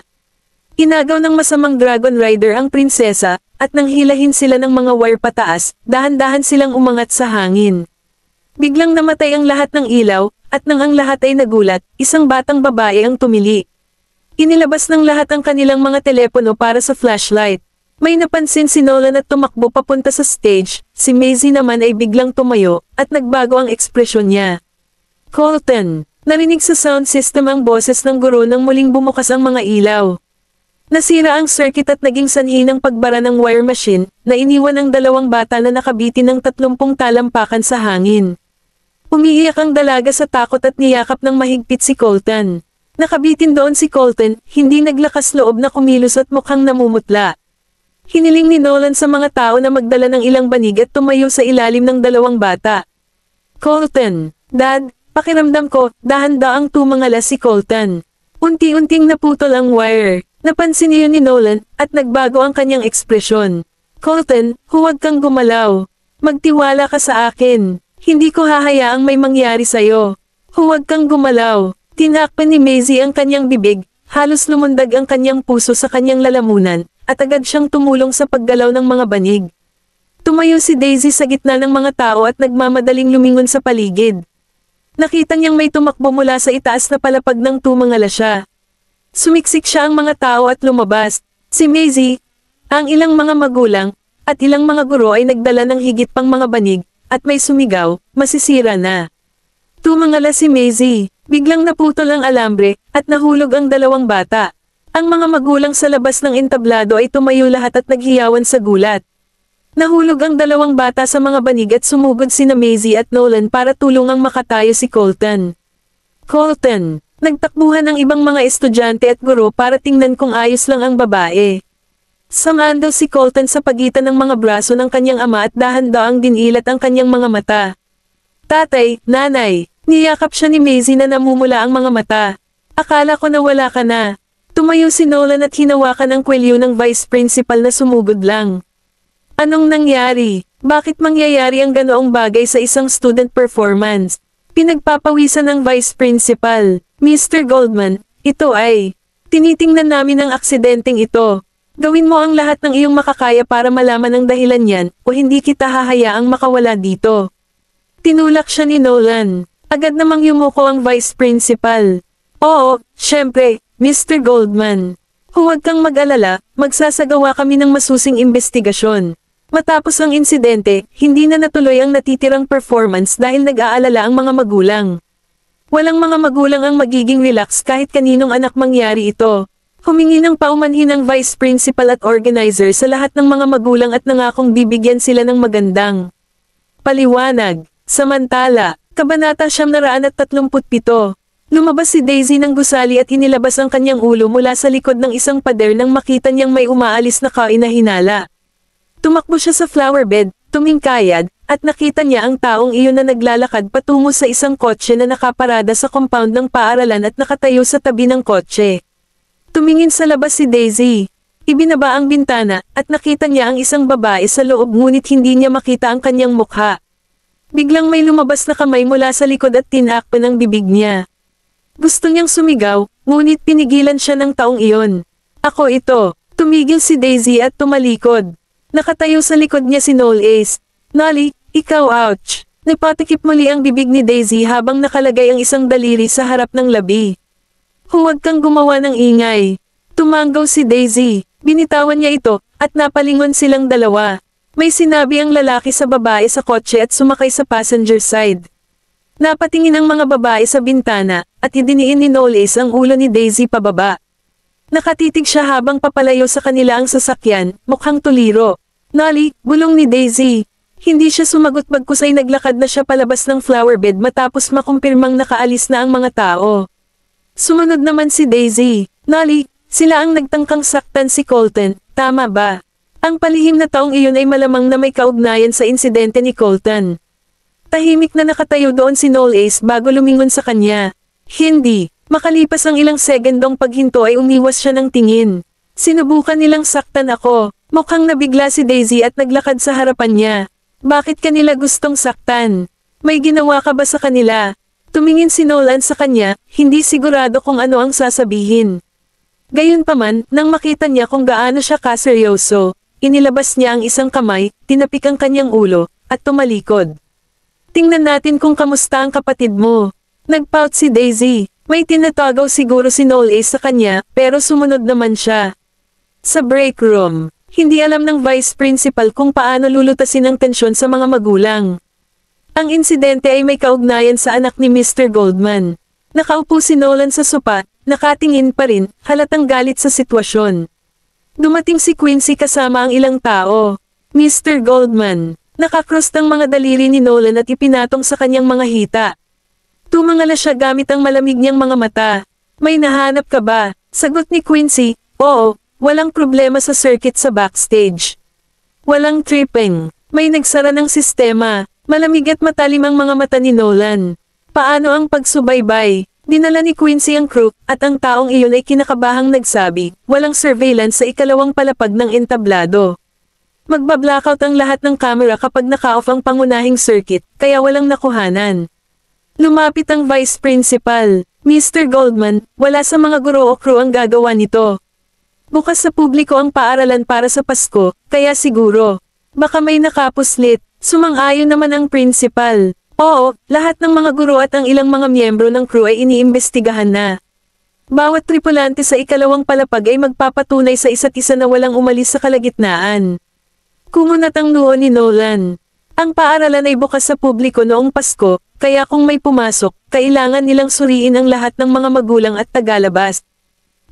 Inagaw ng masamang Dragon Rider ang prinsesa, at nang hilahin sila ng mga wire pataas, dahan-dahan silang umangat sa hangin. Biglang namatay ang lahat ng ilaw, at nang ang lahat ay nagulat, isang batang babae ang tumili. Inilabas ng lahat ang kanilang mga telepono para sa flashlight. May napansin si Nolan at tumakbo papunta sa stage, si Maisie naman ay biglang tumayo, at nagbago ang ekspresyon niya. Colton, narinig sa sound system ang boses ng guro nang muling bumukas ang mga ilaw. Nasira ang circuit at naging sanhi ng pagbara ng wire machine, na iniwan ng dalawang bata na nakabitin ng tatlumpong talampakan sa hangin. Umiiyak ang dalaga sa takot at niyakap ng mahigpit si Colton. Nakabitin doon si Colton, hindi naglakas loob na kumilos at mukhang namumutla. Hiniling ni Nolan sa mga tao na magdala ng ilang banig at tumayo sa ilalim ng dalawang bata. Colton, Dad, pakiramdam ko, dahan-daang tumangala si Colton. Unti-unting naputol ang wire. Napansin niyo ni Nolan, at nagbago ang kanyang ekspresyon. Colton, huwag kang gumalaw. Magtiwala ka sa akin. Hindi ko hahayaang may mangyari sa'yo. Huwag kang gumalaw. Tinakpan ni Maisie ang kanyang bibig, halos lumundag ang kanyang puso sa kanyang lalamunan, at agad siyang tumulong sa paggalaw ng mga banig. Tumayo si Daisy sa gitna ng mga tao at nagmamadaling lumingon sa paligid. Nakita niyang may tumakbo mula sa itaas na palapag ng tumangala siya. Sumiksik siya ang mga tao at lumabas. Si Maisie, ang ilang mga magulang, at ilang mga guro ay nagdala ng higit pang mga banig, at may sumigaw, masisira na. Tumangala si Maisie, biglang naputol ang alambre, at nahulog ang dalawang bata. Ang mga magulang sa labas ng entablado ay tumayo lahat at naghiyawan sa gulat. Nahulog ang dalawang bata sa mga banig at sumugod sina Maisie at Nolan para tulungang makatayo si Colton. Colton, nagtakbuhan ang ibang mga estudyante at guro para tingnan kung ayos lang ang babae. Samaan daw si Colton sa pagitan ng mga braso ng kanyang ama at dahan-daang dinilat ang kanyang mga mata. Tatay, nanay, niyakap siya ni Maisie na namumula ang mga mata. Akala ko na wala ka na. Tumayo si Nolan at hinawakan ang kwelyo ng vice principal na sumugod lang. Anong nangyari? Bakit mangyayari ang ganoong bagay sa isang student performance? Pinagpapawisan ng vice principal, Mr. Goldman, ito ay, tinitingnan namin ang aksidenteng ito. Gawin mo ang lahat ng iyong makakaya para malaman ang dahilan niyan, o hindi kita hahayaang makawala dito. Tinulak siya ni Nolan. Agad namang yumuko ang vice principal. Oo, syempre, Mr. Goldman, huwag kang mag-alala, magsasagawa kami ng masusing investigasyon. Matapos ang insidente, hindi na natuloy ang natitirang performance dahil nag-aalala ang mga magulang. Walang mga magulang ang magiging relax kahit kaninong anak mangyari ito. Humingi ng paumanhin ang vice principal at organizer sa lahat ng mga magulang at nangakong bibigyan sila ng magandang paliwanag. Samantala, Kabanata 737, Lumabas si Daisy ng gusali at inilabas ang kanyang ulo mula sa likod ng isang pader nang makita niyang may umaalis na kain na hinala. Tumakbo siya sa flower bed, tumingkayad, at nakita niya ang taong iyon na naglalakad patungo sa isang kotse na nakaparada sa compound ng paaralan at nakatayo sa tabi ng kotse. Tumingin sa labas si Daisy. Ibinaba ang bintana, at nakita niya ang isang babae sa loob ngunit hindi niya makita ang kanyang mukha. Biglang may lumabas na kamay mula sa likod at tinakpan ang bibig niya. Gusto niyang sumigaw, ngunit pinigilan siya ng taong iyon. Ako ito, tumigil si Daisy at tumalikod. Nakatayo sa likod niya si Noel Ace. Nolly, ikaw ouch. Napatikip muli ang bibig ni Daisy habang nakalagay ang isang daliri sa harap ng labi. Huwag kang gumawa ng ingay. Tumanggaw si Daisy. Binitawan niya ito, at napalingon silang dalawa. May sinabi ang lalaki sa babae sa kotse at sumakay sa passenger side. Napatingin ang mga babae sa bintana, at idiniin ni Knowles ang ulo ni Daisy pababa. Nakatitig siya habang papalayo sa kanila ang sasakyan, mukhang tuliro. Nolly, bulong ni Daisy. Hindi siya sumagot bagkus ay naglakad na siya palabas ng flower bed matapos makumpirmang nakaalis na ang mga tao. Sumunod naman si Daisy. Nolly, sila ang nagtangkang saktan si Colton, tama ba? Ang palihim na taong iyon ay malamang na may kaugnayan sa insidente ni Colton. Tahimik na nakatayo doon si Noel Ace bago lumingon sa kanya. Hindi. Makalipas ang ilang segundong paghinto ay umiwas siya ng tingin. Sinubukan nilang saktan ako. Mukhang nabigla si Daisy at naglakad sa harapan niya. Bakit kanila gustong saktan? May ginawa ka ba sa kanila? Tumingin si Nolan sa kanya, hindi sigurado kung ano ang sasabihin. Gayunpaman, nang makita niya kung gaano siya kaseryoso, inilabas niya ang isang kamay, tinapik ang kanyang ulo, at tumalikod. Tingnan natin kung kamusta ang kapatid mo. Nagpout si Daisy. May tinatagaw siguro si Noel sa kanya, pero sumunod naman siya. Sa break room, hindi alam ng vice principal kung paano lulutasin ang tensyon sa mga magulang. Ang insidente ay may kaugnayan sa anak ni Mr. Goldman. Nakaupo si Nolan sa sopa, nakatingin pa rin, halatang galit sa sitwasyon. Dumating si Quincy kasama ang ilang tao. Mr. Goldman, nakakross ng mga daliri ni Nolan at ipinatong sa kanyang mga hita. Tumangala siya gamit ang malamig niyang mga mata. May nahanap ka ba? Sagot ni Quincy, oo, Walang problema sa circuit sa backstage. Walang tripping. May nagsara ng sistema. Malamig at matalim ang mga mata ni Nolan. Paano ang pagsubaybay? Dinala ni Quincy ang crew, at ang taong iyon ay kinakabahang nagsabi, walang surveillance sa ikalawang palapag ng entablado. Magbablackout ang lahat ng camera kapag naka-off ang pangunahing circuit, kaya walang nakuhanan. Lumapit ang vice principal, Mr. Goldman, wala sa mga guro o crew ang gagawa nito. Bukas sa publiko ang paaralan para sa Pasko, kaya siguro. Baka may nakapuslit, sumang-ayon naman ang principal. Oo, lahat ng mga guro at ang ilang mga miyembro ng crew ay iniimbestigahan na. Bawat tripulante sa ikalawang palapag ay magpapatunay sa isa't isa na walang umalis sa kalagitnaan. Kumunat ang noo ni Nolan. Ang paaralan ay bukas sa publiko noong Pasko, kaya kung may pumasok, kailangan nilang suriin ang lahat ng mga magulang at tagalabas,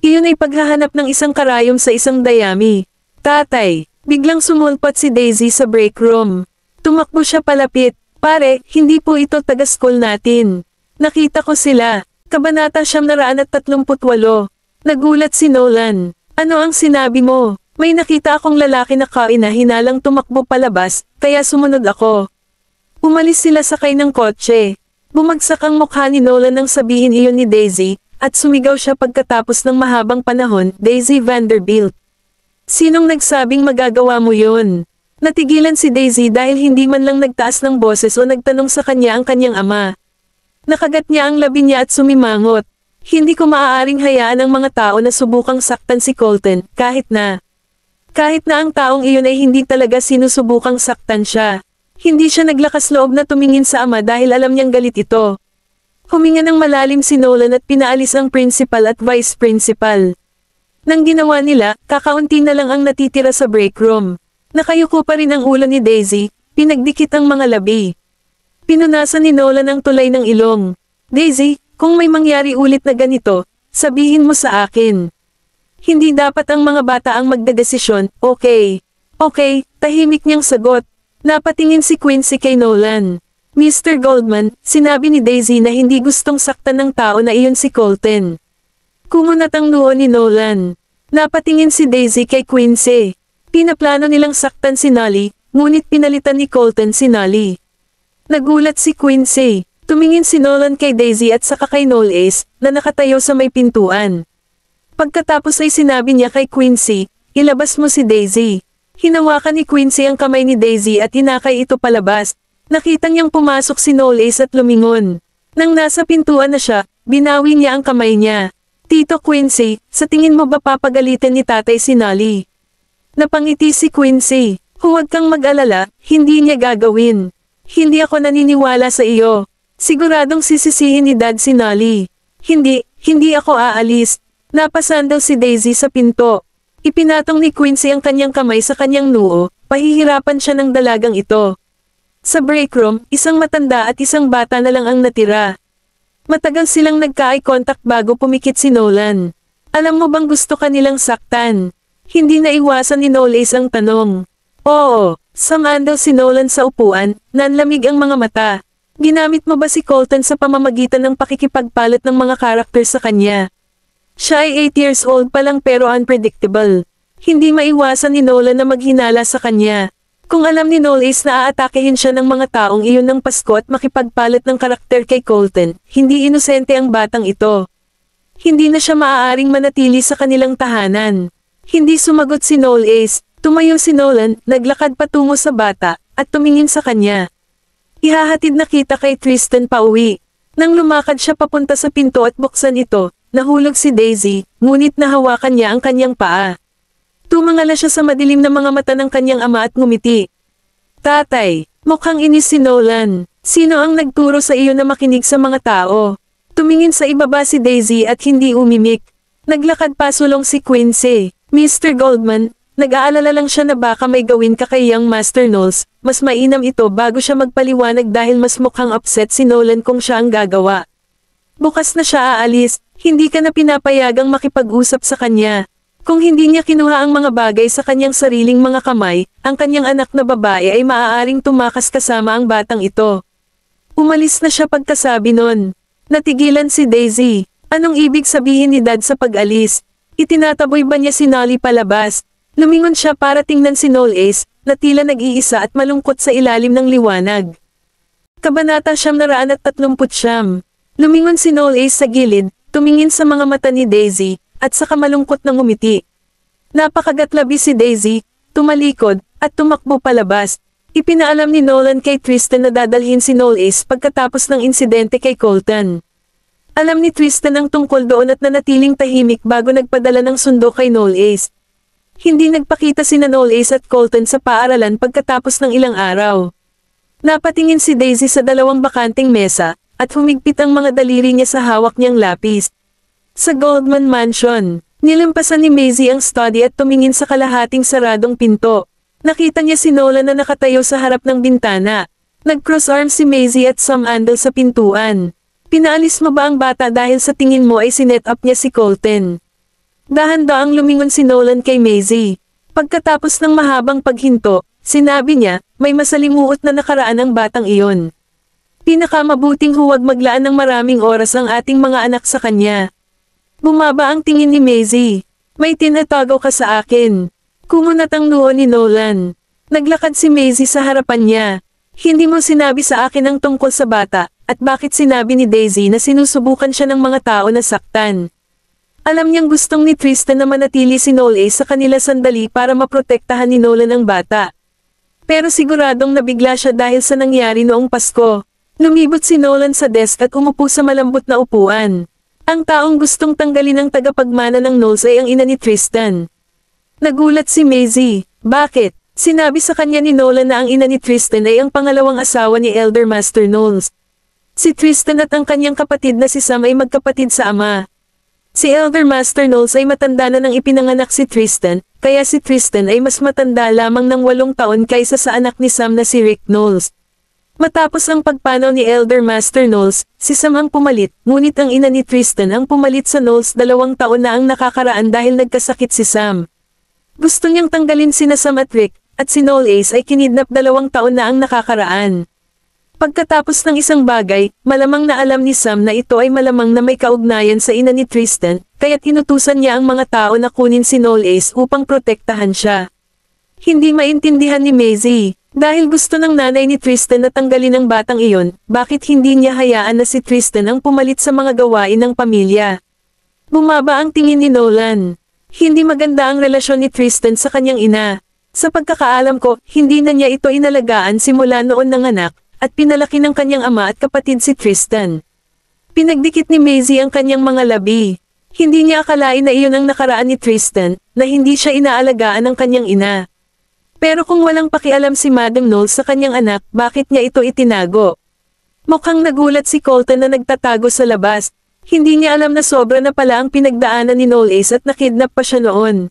iyon ay paghahanap ng isang karayom sa isang dayami. Tatay, biglang sumulpat si Daisy sa break room. Tumakbo siya palapit. Pare, hindi po ito taga-school natin. Nakita ko sila. Kabanata siyam naraan at tatlumput walo. Nagulat si Nolan. Ano ang sinabi mo? May nakita akong lalaki na kaina hinalang tumakbo palabas, kaya sumunod ako. Umalis sila sakay ng kotse. Bumagsak ang mukha ni Nolan nang sabihin iyon ni Daisy, at sumigaw siya pagkatapos ng mahabang panahon, Daisy Vanderbilt. Sinong nagsabing magagawa mo yun? Natigilan si Daisy dahil hindi man lang nagtaas ng boses o nagtanong sa kanya ang kanyang ama. Nakagat niya ang labi niya at sumimangot. Hindi ko maaaring hayaan ang mga tao na subukang saktan si Colton, kahit na. Kahit na ang taong iyon ay hindi talaga sinusubukang saktan siya. Hindi siya naglakas loob na tumingin sa ama dahil alam niyang galit ito. Huminga ng malalim si Nolan at pinaalis ang principal at vice principal. Nang ginawa nila, kakaunti na lang ang natitira sa break room. Nakayuko pa rin ang ulo ni Daisy, pinagdikit ang mga labi. Pinunasan ni Nolan ang tulay ng ilong. Daisy, kung may mangyari ulit na ganito, sabihin mo sa akin. Hindi dapat ang mga bata ang magdedesisyon, okay. Okay, tahimik niyang sagot. Napatingin si Quincy kay Nolan. Mr. Goldman, sinabi ni Daisy na hindi gustong saktan ng tao na iyon si Colton. Kumunat ang noo ni Nolan. Napatingin si Daisy kay Quincy. Pinaplano nilang saktan si Nolly, ngunit pinalitan ni Colton si Nolly. Nagulat si Quincy. Tumingin si Nolan kay Daisy at saka kay Noel na nakatayo sa may pintuan. Pagkatapos ay sinabi niya kay Quincy, ilabas mo si Daisy. Hinawakan ni Quincy ang kamay ni Daisy at hinakay ito palabas, Nakita niyang pumasok si Knowles at lumingon. Nang nasa pintuan na siya, binawi niya ang kamay niya. Tito Quincy, sa tingin mo ba papagalitan ni tatay si Nolly? Napangiti si Quincy. Huwag kang mag-alala, hindi niya gagawin. Hindi ako naniniwala sa iyo. Siguradong sisisihin ni dad si Nolly. Hindi, hindi ako aalis. Napasan daw si Daisy sa pinto. Ipinatong ni Quincy ang kanyang kamay sa kanyang noo, pahihirapan siya ng dalagang ito. Sa break room, isang matanda at isang bata na lang ang natira. Matagal silang nagka-eye contact bago pumikit si Nolan. Alam mo bang gusto kanilang saktan? Hindi na iwasan ni Knowles ang tanong. Oo, samaan si Nolan sa upuan, nanlamig ang mga mata. Ginamit mo ba si Colton sa pamamagitan ng pakikipagpalit ng mga karakter sa kanya? Siya ay 8 years old pa lang pero unpredictable. Hindi maiwasan ni Nolan na maghinala sa kanya. Kung alam ni Knowles na aatakehin siya ng mga taong iyon ng Pasko at makipagpalit ng karakter kay Colton, hindi inosente ang batang ito. Hindi na siya maaaring manatili sa kanilang tahanan. Hindi sumagot si Knowles, tumayo si Nolan, naglakad patungo sa bata, at tumingin sa kanya. Ihahatid na kita kay Tristan pauwi. Nang lumakad siya papunta sa pinto at buksan ito, nahulog si Daisy, ngunit nahawakan niya ang kanyang paa. Tumangala siya sa madilim na mga mata ng kanyang ama at ngumiti. Tatay, mukhang inis si Nolan. Sino ang nagturo sa iyo na makinig sa mga tao? Tumingin sa ibaba si Daisy at hindi umimik. Naglakad pasulong si Quincy. Mr. Goldman, nag-aalala lang siya na baka may gawin ka kay Young Master Knowles, mas mainam ito bago siya magpaliwanag dahil mas mukhang upset si Nolan kung siya ang gagawa. Bukas na siya aalis, hindi ka na pinapayagang makipag-usap sa kanya. Kung hindi niya kinuha ang mga bagay sa kanyang sariling mga kamay, ang kanyang anak na babae ay maaaring tumakas kasama ang batang ito. Umalis na siya pagkasabi nun. Natigilan si Daisy. Anong ibig sabihin ni Dad sa pag-alis? Itinataboy ba niya si Nolly palabas? Lumingon siya para tingnan si Noel Ace, na tila nag-iisa at malungkot sa ilalim ng liwanag. Kabanata siyam naraan at tatlumput siyam. Lumingon si Noel Ace sa gilid, tumingin sa mga mata ni Daisy, at saka malungkot ng umiti. Napakagatlabi si Daisy, tumalikod, at tumakbo palabas. Ipinaalam ni Nolan kay Tristan na dadalhin si Noel pagkatapos ng insidente kay Colton. Alam ni Tristan ang tungkol doon at nanatiling tahimik bago nagpadala ng sundo kay Noel. Hindi nagpakita si Noel at Colton sa paaralan pagkatapos ng ilang araw. Napatingin si Daisy sa dalawang bakanting mesa, at humigpit ang mga daliri niya sa hawak niyang lapis. Sa Goldman Mansion, nilampasan ni Maisie ang study at tumingin sa kalahating saradong pinto. Nakita niya si Nolan na nakatayo sa harap ng bintana. Nag-cross arm si Maisie at sumandal sa pintuan. Pinaalis mo ba ang bata dahil sa tingin mo ay sinet up niya si Colton? Dahan-daang lumingon si Nolan kay Maisie. Pagkatapos ng mahabang paghinto, sinabi niya, may masalimuot na nakaraan ang batang iyon. Pinakamabuting huwag maglaan ng maraming oras ang ating mga anak sa kanya. Bumaba ang tingin ni Maisie. May tinatago ka sa akin. Kumunat ang noo ni Nolan. Naglakad si Maisie sa harapan niya. Hindi mo sinabi sa akin ang tungkol sa bata, at bakit sinabi ni Daisy na sinusubukan siya ng mga tao na saktan. Alam niyang gustong ni Tristan na manatili si Noel sa kanila sandali para maprotektahan ni Nolan ang bata. Pero siguradong nabigla siya dahil sa nangyari noong Pasko. Lumibot si Nolan sa desk at umupo sa malambot na upuan. Ang taong gustong tanggalin ang tagapagmana ng Knowles ay ang ina ni Tristan. Nagulat si Maisie. Bakit? Sinabi sa kanya ni Nolan na ang ina ni Tristan ay ang pangalawang asawa ni Elder Master Knowles. Si Tristan at ang kanyang kapatid na si Sam ay magkapatid sa ama. Si Elder Master Knowles ay matanda na nang ipinanganak si Tristan, kaya si Tristan ay mas matanda lamang ng walong taon kaysa sa anak ni Sam na si Rick Knowles. Matapos ang pagpanaw ni Elder Master Knowles, si Sam ang pumalit, ngunit ang ina ni Tristan ang pumalit sa Knowles dalawang taon na ang nakakaraan dahil nagkasakit si Sam. Gusto niyang tanggalin sina Sam at Rick, at si Noel Ace ay kinidnap dalawang taon na ang nakakaraan. Pagkatapos ng isang bagay, malamang na alam ni Sam na ito ay malamang na may kaugnayan sa ina ni Tristan, kaya't inutusan niya ang mga tao na kunin si Noel Ace upang protektahan siya. Hindi maintindihan ni Maisie, dahil gusto ng nanay ni Tristan na tanggalin ang batang iyon, bakit hindi niya hayaan na si Tristan ang pumalit sa mga gawain ng pamilya? Bumaba ang tingin ni Nolan. Hindi maganda ang relasyon ni Tristan sa kanyang ina. Sa pagkakaalam ko, hindi na niya ito inalagaan simula noon ng anak, at pinalaki ng kanyang ama at kapatid si Tristan. Pinagdikit ni Maisie ang kanyang mga labi. Hindi niya akalain na iyon ang nakaraan ni Tristan, na hindi siya inaalagaan ng kanyang ina. Pero kung walang pakialam si Madam Knowles sa kanyang anak, bakit niya ito itinago? Mukhang nagulat si Colton na nagtatago sa labas. Hindi niya alam na sobra na pala ang pinagdaanan ni Knowles at nakidnap pa siya noon.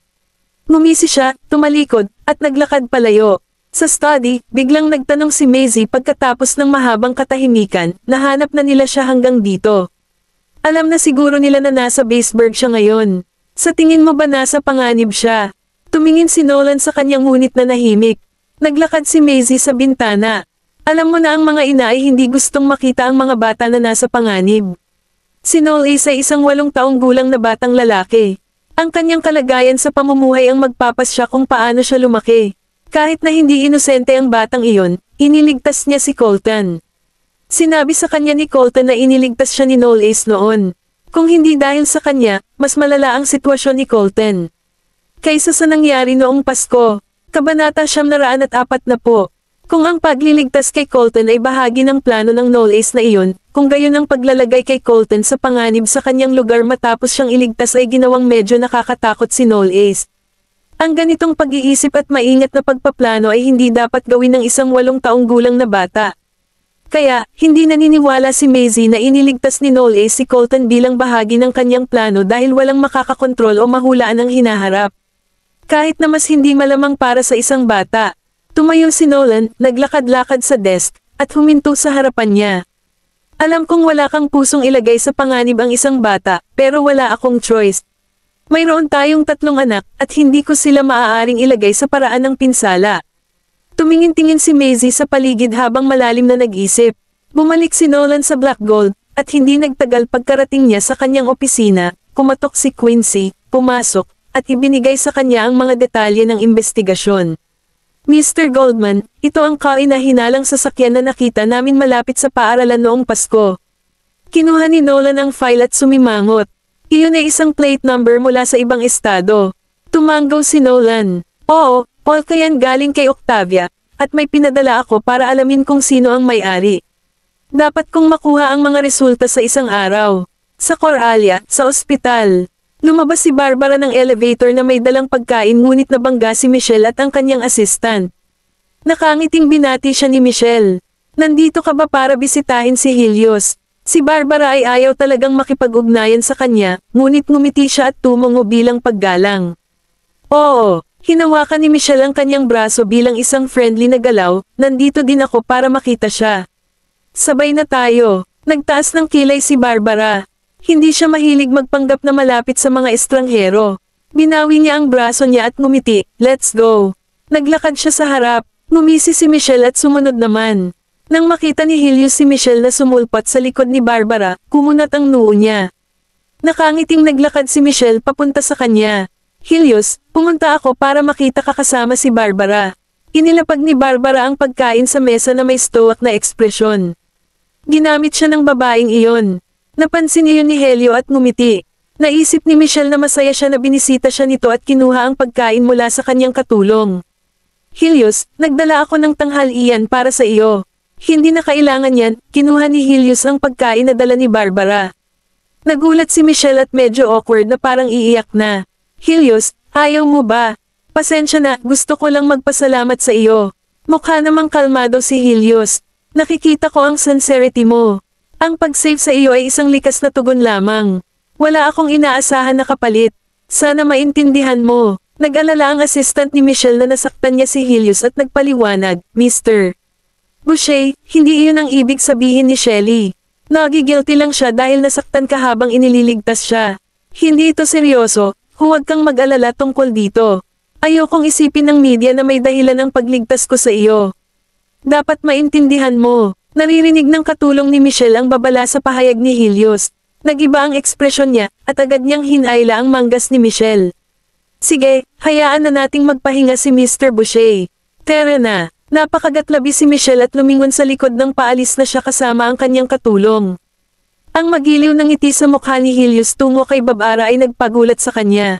Ngumisi siya, tumalikod, at naglakad palayo. Sa study, biglang nagtanong si Maisie pagkatapos ng mahabang katahimikan, nahanap na nila siya hanggang dito. Alam na siguro nila na nasa Baseburg siya ngayon. Sa tingin mo ba nasa panganib siya? Tumingin si Nolan sa kanyang ngunit na nahimik. Naglakad si Maisie sa bintana. Alam mo na ang mga ina ay hindi gustong makita ang mga bata na nasa panganib. Si Noel ay isang walong taong gulang na batang lalaki. Ang kanyang kalagayan sa pamumuhay ang magpapasya kung paano siya lumaki. Kahit na hindi inosente ang batang iyon, iniligtas niya si Colton. Sinabi sa kanya ni Colton na iniligtas siya ni Noel Ace noon. Kung hindi dahil sa kanya, mas malala ang sitwasyon ni Colton. Kaysa sa nangyari noong Pasko, Kabanata Siyam at apat na po. Kung ang pagliligtas kay Colton ay bahagi ng plano ng Knowles na iyon, kung gayon ang paglalagay kay Colton sa panganib sa kanyang lugar matapos siyang iligtas ay ginawang medyo nakakatakot si Ace. Ang ganitong pag-iisip at maingat na pagpaplano ay hindi dapat gawin ng isang walong taong gulang na bata. Kaya, hindi naniniwala si Maisie na iniligtas ni Ace si Colton bilang bahagi ng kanyang plano dahil walang makakakontrol o mahulaan ang hinaharap. Kahit na mas hindi malamang para sa isang bata, tumayo si Nolan, naglakad-lakad sa desk, at huminto sa harapan niya. Alam kong wala kang pusong ilagay sa panganib ang isang bata, pero wala akong choice. Mayroon tayong tatlong anak, at hindi ko sila maaaring ilagay sa paraan ng pinsala. Tumingin-tingin si Maisie sa paligid habang malalim na nag-isip. Bumalik si Nolan sa Black Gold, at hindi nagtagal pagkarating niya sa kanyang opisina, kumatok si Quincy, pumasok, at ibinigay sa kanya ang mga detalye ng investigasyon. Mr. Goldman, ito ang kaina-hinalang sasakyan na nakita namin malapit sa paaralan noong Pasko. Kinuha ni Nolan ang file at sumimangot. Iyon ay isang plate number mula sa ibang estado. Tumanggaw si Nolan. Oo, all kayan galing kay Octavia, at may pinadala ako para alamin kung sino ang may-ari. Dapat kong makuha ang mga resulta sa isang araw. Sa Coralia, sa ospital. Lumabas si Barbara ng elevator na may dalang pagkain ngunit nabangga si Michelle at ang kanyang assistant. Nakangiting binati siya ni Michelle. Nandito ka ba para bisitahin si Helios? Si Barbara ay ayaw talagang makipag-ugnayan sa kanya, ngunit ngumiti siya at tumungo bilang paggalang. Oo, hinawakan ni Michelle ang kanyang braso bilang isang friendly na galaw, nandito din ako para makita siya. Sabay na tayo, nagtaas ng kilay si Barbara. Hindi siya mahilig magpanggap na malapit sa mga estranghero. Binawi niya ang braso niya at ngumiti, let's go. Naglakad siya sa harap, ngumisi si Michelle at sumunod naman. Nang makita ni Helios si Michelle na sumulpat sa likod ni Barbara, kumunat ang noo niya. Nakangiting naglakad si Michelle papunta sa kanya. Helios, pumunta ako para makita ka kasama si Barbara. Inilapag ni Barbara ang pagkain sa mesa na may stoic na ekspresyon. Ginamit siya ng babaeng iyon. Napansin iyon ni Helio at ngumiti. Naisip ni Michelle na masaya siya na binisita siya nito at kinuha ang pagkain mula sa kanyang katulong. Helios, nagdala ako ng tanghalian para sa iyo. Hindi na kailangan yan, kinuha ni Helios ang pagkain na dala ni Barbara. Nagulat si Michelle at medyo awkward na parang iiyak na. Helios, ayaw mo ba? Pasensya na, gusto ko lang magpasalamat sa iyo. Mukha namang kalmado si Helios. Nakikita ko ang sincerity mo. Ang pag-save sa iyo ay isang likas na tugon lamang. Wala akong inaasahan na kapalit. Sana maintindihan mo. Nag-alala ang assistant ni Michelle na nasaktan niya si Helios at nagpaliwanag, Mr. Boucher, hindi iyon ang ibig sabihin ni Shelly. Nagigilty lang siya dahil nasaktan ka habang inililigtas siya. Hindi ito seryoso, huwag kang mag-alala tungkol dito. Ayokong isipin ng media na may dahilan ang pagligtas ko sa iyo. Dapat maintindihan mo. Naririnig ng katulong ni Michelle ang babala sa pahayag ni Helios. Nagiba ang ekspresyon niya, at agad niyang hinayla ang manggas ni Michelle. Sige, hayaan na nating magpahinga si Mr. Boucher. Tara na. Napakagatlabi si Michelle at lumingon sa likod ng paalis na siya kasama ang kanyang katulong. Ang magiliw ng ngiti sa mukha ni Helios tungo kay Babara ay nagpagulat sa kanya.